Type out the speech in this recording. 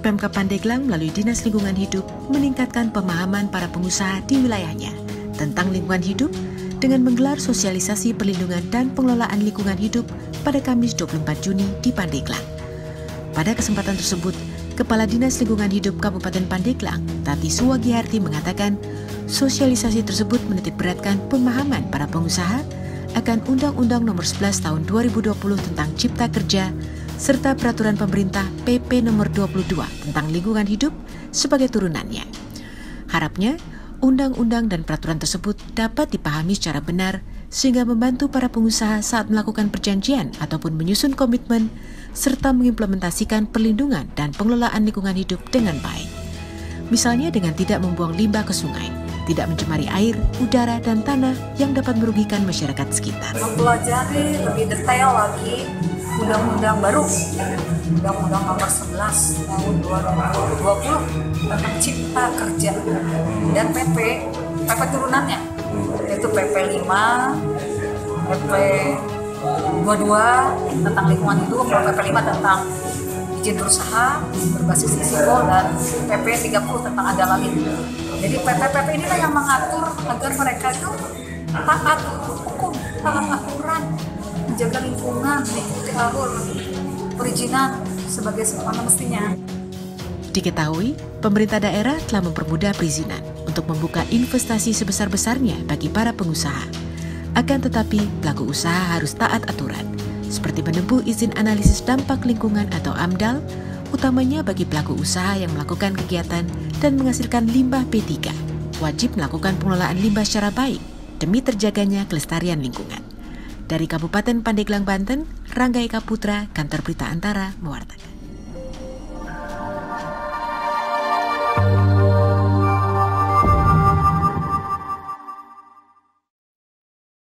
Pemkap Pandeglang melalui Dinas Lingkungan Hidup meningkatkan pemahaman para pengusaha di wilayahnya tentang lingkungan hidup dengan menggelar sosialisasi perlindungan dan pengelolaan lingkungan hidup pada Kamis 24 Juni di Pandeglang. Pada kesempatan tersebut, Kepala Dinas Lingkungan Hidup Kabupaten Pandeglang, Tati Suwagiharti mengatakan, sosialisasi tersebut menitik beratkan pemahaman para pengusaha akan Undang-Undang Nomor 11 Tahun 2020 tentang Cipta Kerja serta peraturan pemerintah PP Nomor 22 tentang lingkungan hidup sebagai turunannya. Harapnya, undang-undang dan peraturan tersebut dapat dipahami secara benar sehingga membantu para pengusaha saat melakukan perjanjian ataupun menyusun komitmen serta mengimplementasikan perlindungan dan pengelolaan lingkungan hidup dengan baik. Misalnya dengan tidak membuang limbah ke sungai, tidak mencemari air, udara, dan tanah yang dapat merugikan masyarakat sekitar. Mempelajari lebih detail lagi undang-undang baru, undang-undang nomor 11 tahun 2020 tentang cipta kerja dan PP, PP turunannya, yaitu PP 5, PP 22 tentang lingkungan hidup, PP 5 tentang izin berusaha berbasis risiko dan PP 30 tentang ada lagi. Jadi PP-PP inilah yang mengatur agar mereka itu taat hukum, taat aturan, menjaga lingkungan, mengikuti alur perizinan sebagai semana mestinya. Diketahui, pemerintah daerah telah mempermudah perizinan untuk membuka investasi sebesar-besarnya bagi para pengusaha. Akan tetapi, pelaku usaha harus taat aturan, seperti menempuh izin analisis dampak lingkungan atau AMDAL, utamanya bagi pelaku usaha yang melakukan kegiatan dan menghasilkan limbah P3, wajib melakukan pengelolaan limbah secara baik demi terjaganya kelestarian lingkungan. Dari Kabupaten Pandeglang, Banten, Rangga Eka Putra, Kantor Berita Antara, mewartakan.